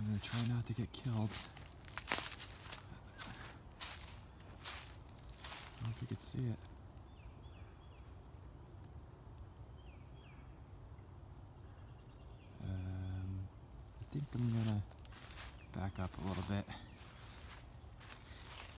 I'm gonna try not to get killed. I don't know if you could see it. Um, I think I'm gonna back up a little bit.